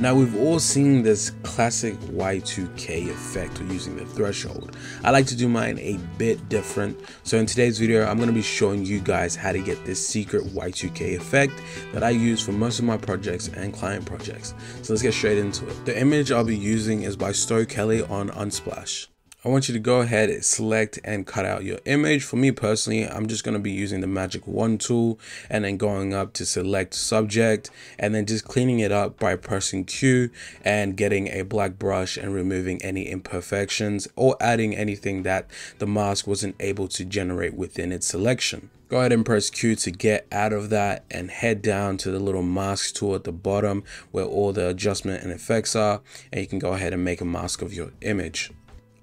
Now we've all seen this classic Y2K effect using the threshold. I like to do mine a bit different. So in today's video, I'm going to be showing you guys how to get this secret Y2K effect that I use for most of my projects and client projects. So let's get straight into it. The image I'll be using is by Sto Kelly on Unsplash. I want you to go ahead, select and cut out your image. For me personally, I'm just going to be using the magic wand tool and then going up to select subject and then just cleaning it up by pressing Q and getting a black brush and removing any imperfections or adding anything that the mask wasn't able to generate within its selection. Go ahead and press Q to get out of that and head down to the little mask tool at the bottom where all the adjustment and effects are and you can go ahead and make a mask of your image.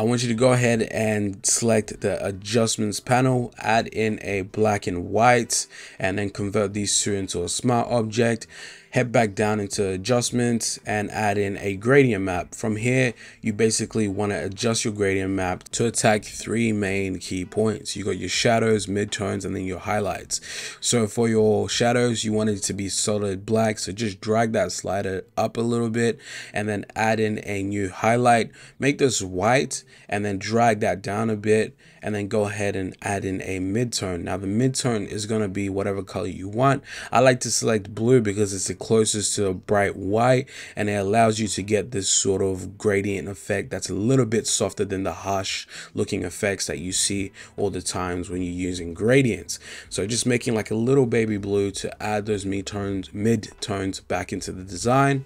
I want you to go ahead and select the adjustments panel, add in a black and white, and then convert these two into a smart object head back down into adjustments and add in a gradient map. From here, you basically want to adjust your gradient map to attack three main key points. You got your shadows, midtones, and then your highlights. So for your shadows, you want it to be solid black. So just drag that slider up a little bit and then add in a new highlight. Make this white and then drag that down a bit and then go ahead and add in a midtone. Now the midtone is going to be whatever color you want. I like to select blue because it's the closest to a bright white and it allows you to get this sort of gradient effect that's a little bit softer than the harsh looking effects that you see all the times when you're using gradients. So just making like a little baby blue to add those midtones, mid-tones back into the design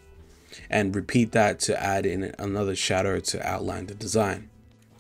and repeat that to add in another shadow to outline the design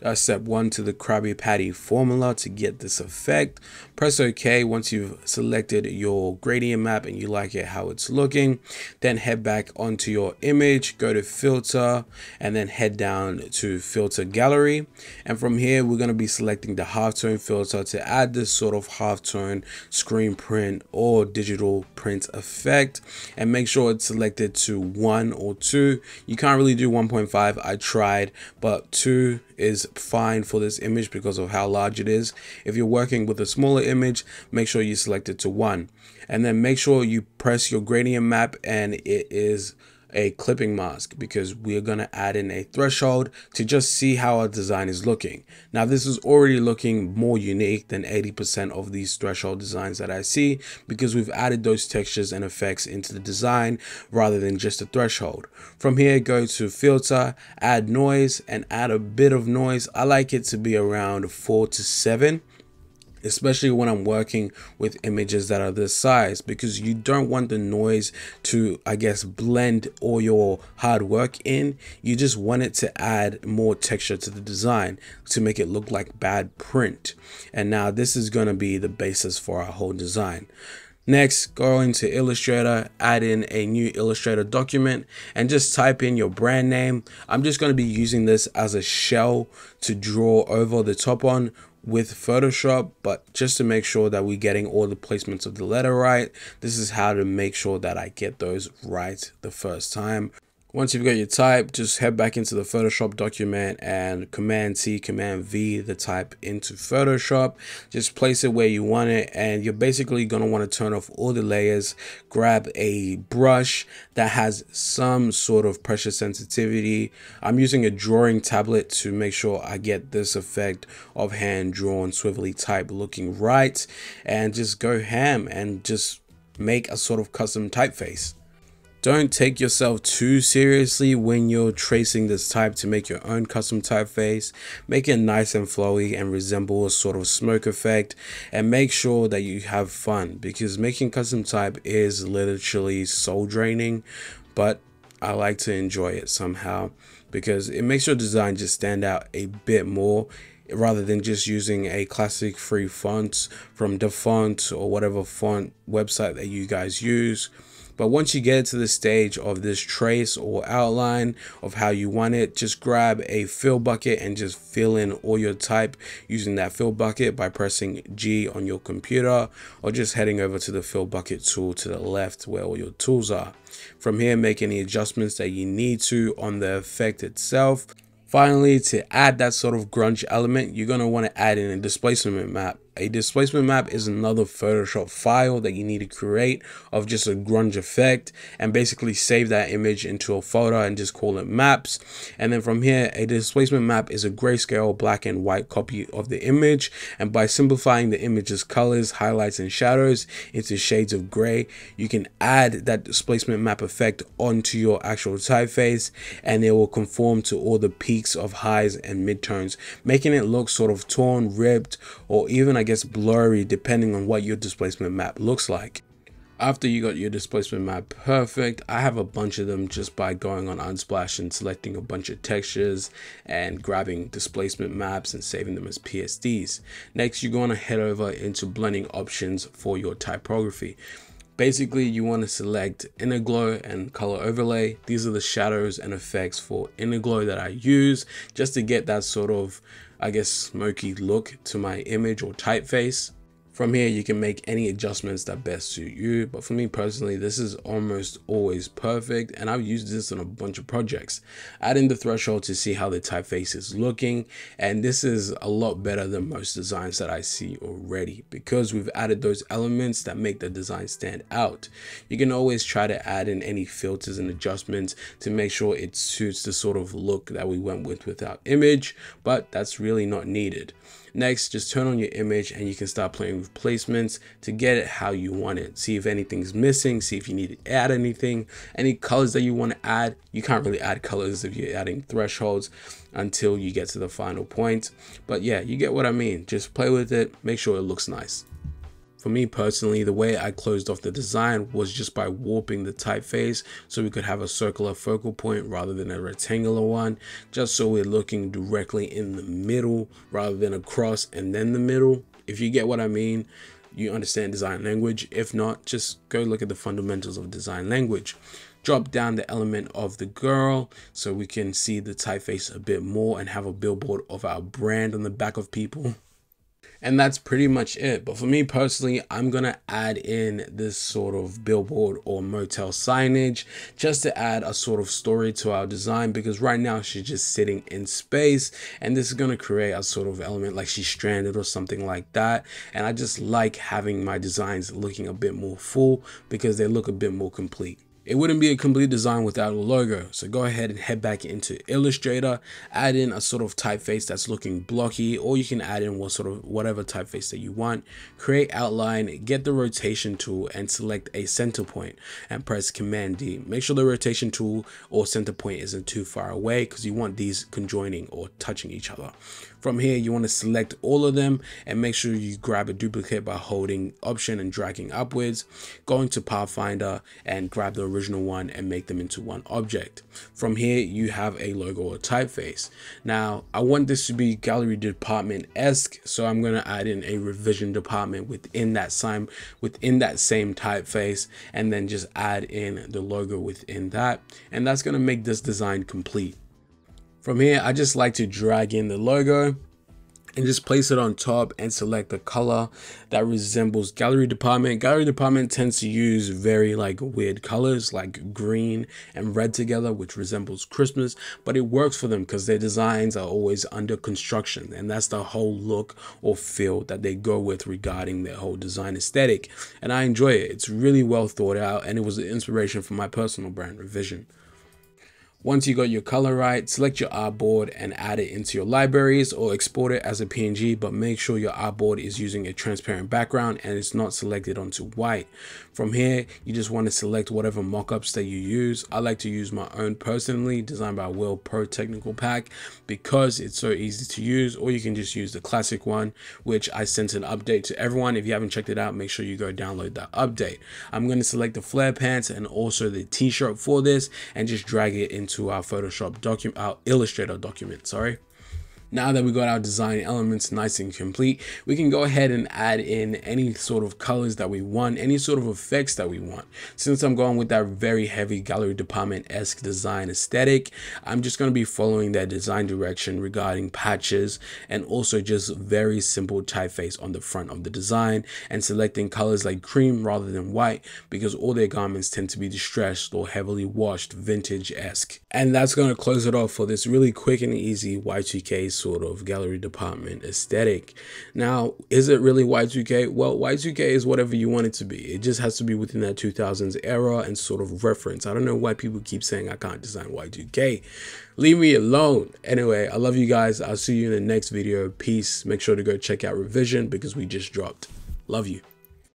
uh, step one to the Krabby Patty formula to get this effect. Press OK once you've selected your gradient map and you like it how it's looking. Then head back onto your image, go to filter and then head down to filter gallery. And from here, we're going to be selecting the halftone filter to add this sort of halftone screen print or digital print effect and make sure it's selected to one or two. You can't really do 1.5. I tried, but two is fine for this image because of how large it is. If you're working with a smaller image, make sure you select it to one. And then make sure you press your gradient map and it is a clipping mask because we are going to add in a threshold to just see how our design is looking. Now this is already looking more unique than 80% of these threshold designs that I see because we've added those textures and effects into the design rather than just a threshold. From here go to filter, add noise and add a bit of noise. I like it to be around 4 to 7 especially when I'm working with images that are this size because you don't want the noise to I guess blend all your hard work in. You just want it to add more texture to the design to make it look like bad print. And now this is going to be the basis for our whole design. Next, go into Illustrator, add in a new Illustrator document and just type in your brand name. I'm just going to be using this as a shell to draw over the top on with Photoshop, but just to make sure that we're getting all the placements of the letter right, this is how to make sure that I get those right the first time. Once you've got your type, just head back into the Photoshop document and Command T, Command V the type into Photoshop. Just place it where you want it and you're basically going to want to turn off all the layers. Grab a brush that has some sort of pressure sensitivity. I'm using a drawing tablet to make sure I get this effect of hand drawn swivelly type looking right and just go ham and just make a sort of custom typeface. Don't take yourself too seriously when you're tracing this type to make your own custom typeface. Make it nice and flowy and resemble a sort of smoke effect and make sure that you have fun because making custom type is literally soul draining, but I like to enjoy it somehow because it makes your design just stand out a bit more rather than just using a classic free font from DaFont or whatever font website that you guys use. But once you get to the stage of this trace or outline of how you want it, just grab a fill bucket and just fill in all your type using that fill bucket by pressing G on your computer or just heading over to the fill bucket tool to the left where all your tools are. From here, make any adjustments that you need to on the effect itself. Finally, to add that sort of grunge element, you're going to want to add in a displacement map A displacement map is another Photoshop file that you need to create of just a grunge effect and basically save that image into a folder and just call it maps. And then from here, a displacement map is a grayscale black and white copy of the image. And by simplifying the image's colors, highlights, and shadows into shades of gray, you can add that displacement map effect onto your actual typeface and it will conform to all the peaks of highs and midtones, making it look sort of torn, ripped, or even I guess blurry depending on what your displacement map looks like. After you got your displacement map perfect, I have a bunch of them just by going on Unsplash and selecting a bunch of textures and grabbing displacement maps and saving them as PSDs. Next, you're going to head over into blending options for your typography. Basically, you want to select inner glow and color overlay. These are the shadows and effects for inner glow that I use just to get that sort of, I guess, smoky look to my image or typeface. From here, you can make any adjustments that best suit you. But for me personally, this is almost always perfect. And I've used this on a bunch of projects. Adding the threshold to see how the typeface is looking. And this is a lot better than most designs that I see already because we've added those elements that make the design stand out. You can always try to add in any filters and adjustments to make sure it suits the sort of look that we went with with our image, but that's really not needed. Next, just turn on your image and you can start playing with placements to get it how you want it. See if anything's missing, see if you need to add anything, any colors that you want to add. You can't really add colors if you're adding thresholds until you get to the final point. But yeah, you get what I mean. Just play with it, make sure it looks nice. For me personally, the way I closed off the design was just by warping the typeface so we could have a circular focal point rather than a rectangular one, just so we're looking directly in the middle rather than across and then the middle. If you get what I mean, you understand design language. If not, just go look at the fundamentals of design language drop down the element of the girl so we can see the typeface a bit more and have a billboard of our brand on the back of people and that's pretty much it. But for me personally, I'm going to add in this sort of billboard or motel signage just to add a sort of story to our design because right now she's just sitting in space and this is going to create a sort of element like she's stranded or something like that. And I just like having my designs looking a bit more full because they look a bit more complete. It wouldn't be a complete design without a logo. So go ahead and head back into Illustrator, add in a sort of typeface that's looking blocky, or you can add in what sort of whatever typeface that you want. Create outline, get the rotation tool and select a center point and press Command D. Make sure the rotation tool or center point isn't too far away because you want these conjoining or touching each other. From here, you want to select all of them and make sure you grab a duplicate by holding option and dragging upwards, going to Pathfinder and grab the original one and make them into one object. From here, you have a logo or typeface. Now, I want this to be gallery department-esque, so I'm going to add in a revision department within that sign, within that same typeface, and then just add in the logo within that. And that's going to make this design complete. From here, I just like to drag in the logo and just place it on top and select the color that resembles gallery department. Gallery department tends to use very like weird colors like green and red together which resembles christmas but it works for them because their designs are always under construction and that's the whole look or feel that they go with regarding their whole design aesthetic and i enjoy it. It's really well thought out and it was an inspiration for my personal brand revision once you got your color right, select your artboard and add it into your libraries or export it as a PNG, but make sure your artboard is using a transparent background and it's not selected onto white. From here, you just want to select whatever mockups that you use. I like to use my own personally, designed by Wil Pro Technical Pack, because it's so easy to use, or you can just use the classic one, which I sent an update to everyone. If you haven't checked it out, make sure you go download that update. I'm going to select the flare pants and also the t-shirt for this and just drag it into to our Photoshop document, our Illustrator document, sorry. Now that we got our design elements nice and complete, we can go ahead and add in any sort of colors that we want, any sort of effects that we want. Since I'm going with that very heavy gallery department-esque design aesthetic, I'm just going to be following that design direction regarding patches and also just very simple typeface on the front of the design and selecting colors like cream rather than white because all their garments tend to be distressed or heavily washed vintage-esque. And that's going to close it off for this really quick and easy Y2K sort of gallery department aesthetic. Now, is it really Y2K? Well, Y2K is whatever you want it to be. It just has to be within that 2000s era and sort of reference. I don't know why people keep saying I can't design Y2K. Leave me alone. Anyway, I love you guys. I'll see you in the next video. Peace. Make sure to go check out Revision because we just dropped. Love you.